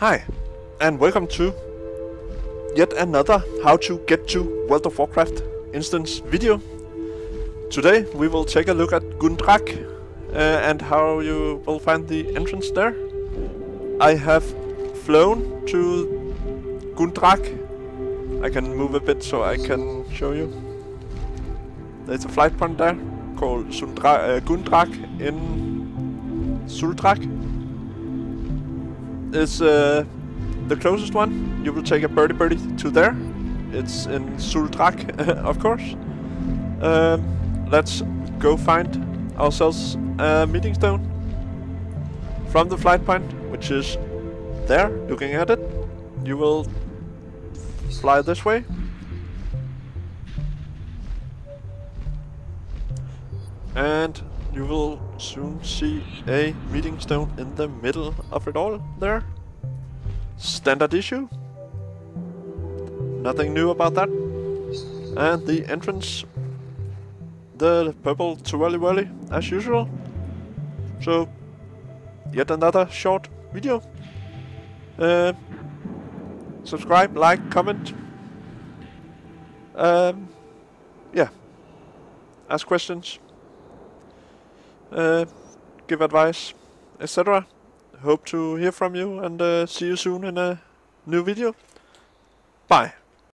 Hi, and welcome to yet another how to get to World of Warcraft instance video. Today we will take a look at Gundrak uh, and how you will find the entrance there. I have flown to Gundrak. I can move a bit so I can show you. There's a flight point there called Sundra uh, Gundrak in Zul'Drak is uh, the closest one. You will take a birdie birdie to there. It's in Zul'Drak, of course. Um, let's go find ourselves a meeting stone from the flight point, which is there, looking at it. You will fly this way. And you will soon see a meeting stone in the middle of it all there. Standard issue. Nothing new about that. And the entrance, the purple twirly whirly as usual. So, yet another short video. Uh, subscribe, like, comment. Um, yeah. Ask questions uh, give advice, etc. Hope to hear from you and uh, see you soon in a new video. Bye.